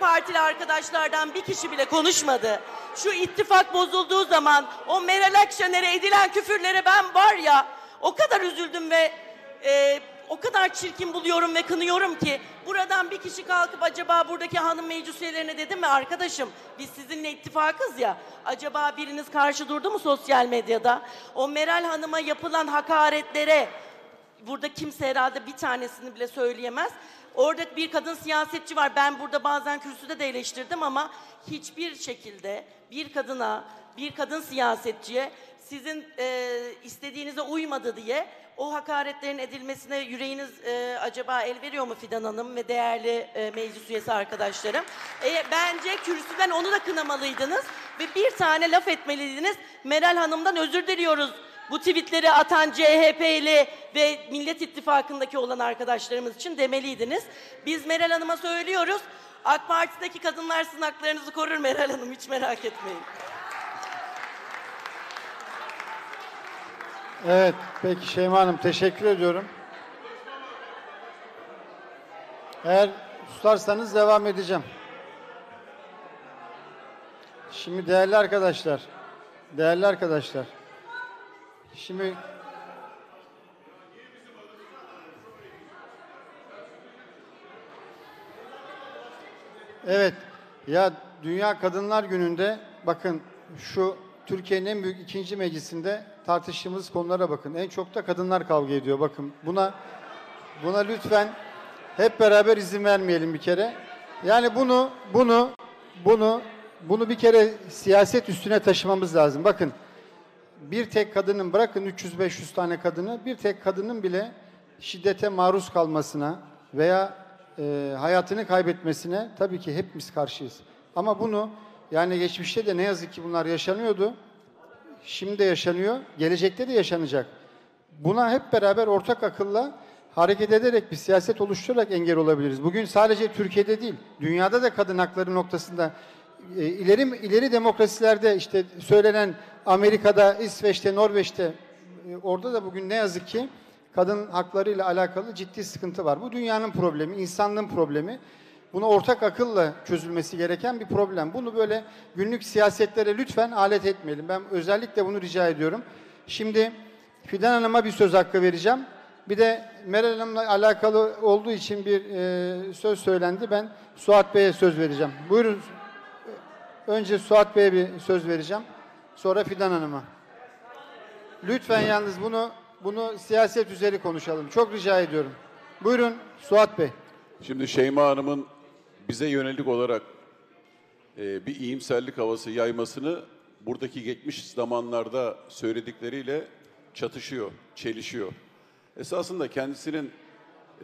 Partili arkadaşlardan bir kişi bile konuşmadı. Şu ittifak bozulduğu zaman o Meral Akşener'e edilen küfürlere ben var ya o kadar üzüldüm ve e, o kadar çirkin buluyorum ve kınıyorum ki buradan bir kişi kalkıp acaba buradaki hanım meclis üyelerine dedim mi arkadaşım biz sizinle ittifakız ya acaba biriniz karşı durdu mu sosyal medyada? O Meral Hanım'a yapılan hakaretlere burada kimse herhalde bir tanesini bile söyleyemez. Orada bir kadın siyasetçi var. Ben burada bazen kürsüde de eleştirdim ama hiçbir şekilde bir kadına, bir kadın siyasetçiye sizin e, istediğinize uymadı diye o hakaretlerin edilmesine yüreğiniz e, acaba el veriyor mu Fidan Hanım ve değerli e, meclis üyesi arkadaşlarım? E, bence kürsüden onu da kınamalıydınız ve bir tane laf etmeliydiniz. Meral Hanım'dan özür diliyoruz bu tweetleri atan CHP'li ve Millet İttifakı'ndaki olan arkadaşlarımız için demeliydiniz. Biz Meral Hanım'a söylüyoruz. AK Parti'deki kadınlar sizin haklarınızı korur Meral Hanım hiç merak etmeyin. Evet, peki Şeyma Hanım teşekkür ediyorum. Eğer susarsanız devam edeceğim. Şimdi değerli arkadaşlar, değerli arkadaşlar, şimdi Evet, ya Dünya Kadınlar Günü'nde bakın şu Türkiye'nin en büyük ikinci meclisinde tartıştığımız konulara bakın. En çok da kadınlar kavga ediyor. Bakın buna buna lütfen hep beraber izin vermeyelim bir kere. Yani bunu bunu bunu bunu bir kere siyaset üstüne taşımamız lazım. Bakın bir tek kadının bırakın 300-500 tane kadını bir tek kadının bile şiddete maruz kalmasına veya e, hayatını kaybetmesine tabii ki hepimiz karşıyız. Ama bunu yani geçmişte de ne yazık ki bunlar yaşanıyordu. Şimdi de yaşanıyor, gelecekte de yaşanacak. Buna hep beraber ortak akılla hareket ederek bir siyaset oluşturarak engel olabiliriz. Bugün sadece Türkiye'de değil, dünyada da kadın hakları noktasında e, ileri ileri demokrasilerde işte söylenen Amerika'da, İsveç'te, Norveç'te e, orada da bugün ne yazık ki kadın haklarıyla alakalı ciddi sıkıntı var. Bu dünyanın problemi, insanlığın problemi. Buna ortak akılla çözülmesi gereken bir problem. Bunu böyle günlük siyasetlere lütfen alet etmeyelim. Ben özellikle bunu rica ediyorum. Şimdi Fidan Hanım'a bir söz hakkı vereceğim. Bir de Meral Hanım'la alakalı olduğu için bir e, söz söylendi. Ben Suat Bey'e söz vereceğim. Buyurun. Önce Suat Bey'e bir söz vereceğim. Sonra Fidan Hanım'a. Lütfen yalnız bunu bunu siyaset üzeri konuşalım. Çok rica ediyorum. Buyurun Suat Bey. Şimdi Şeyma Hanım'ın bize yönelik olarak e, bir iyimserlik havası yaymasını buradaki geçmiş zamanlarda söyledikleriyle çatışıyor, çelişiyor. Esasında kendisinin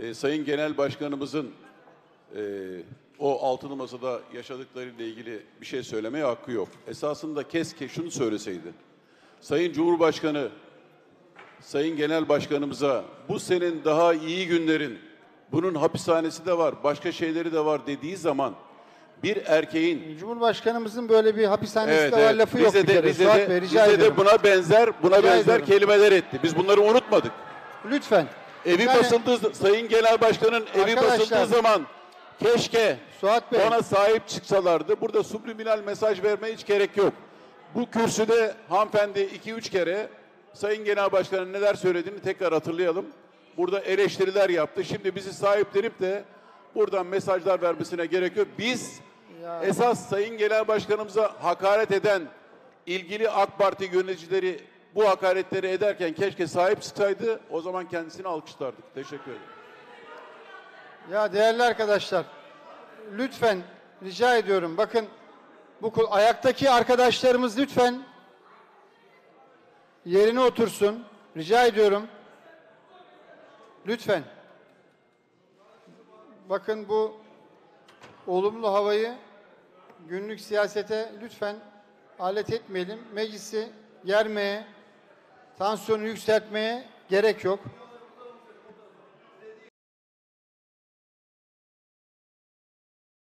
e, Sayın Genel Başkanımızın e, o altılı masada yaşadıklarıyla ilgili bir şey söylemeye hakkı yok. Esasında keşke şunu söyleseydi. Sayın Cumhurbaşkanı, Sayın Genel Başkanımıza bu senin daha iyi günlerin, bunun hapishanesi de var, başka şeyleri de var dediği zaman bir erkeğin Cumhurbaşkanımızın böyle bir hapishanesi evet, de var evet, lafı yok bize bir de, kere. bize Suat de, Bey rica bize de buna benzer buna Rica benzer ediyorum. kelimeler etti. Biz bunları unutmadık. Lütfen. Evi Yani- basıldığı Sayın Genel Başkan'ın evi basıldığı zaman keşke Suat Bey. ona sahip çıksalardı. Burada subliminal mesaj vermeye hiç gerek yok. Bu kürsüde hanımefendi iki üç kere Sayın Genel Başkan'ın neler söylediğini tekrar hatırlayalım. Burada eleştiriler yaptı. Şimdi bizi sahiplenip de buradan mesajlar vermesine gerek yok. Biz esas Sayın Genel Başkanımıza hakaret eden ilgili AK Parti yöneticileri bu hakaretleri ederken keşke sahip çıksaydı. O zaman kendisini alkışlardık. Teşekkür ederim. Ya değerli arkadaşlar, lütfen rica ediyorum. Bakın bu ayaktaki arkadaşlarımız lütfen yerine otursun. Rica ediyorum. Lütfen. Bakın bu olumlu havayı günlük siyasete lütfen alet etmeyelim. Meclisi germeye, tansiyonu yükseltmeye gerek yok.